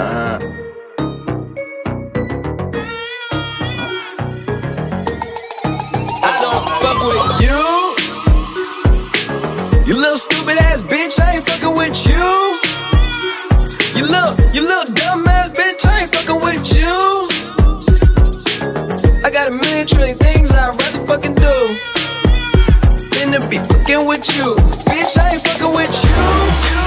Uh. I don't fuck with you. You little stupid ass bitch, I ain't fucking with you. You little, you little bitch, I ain't fucking with you. I got a million trillion things I'd rather fucking do than to be fucking with you. Bitch, I ain't fucking with you.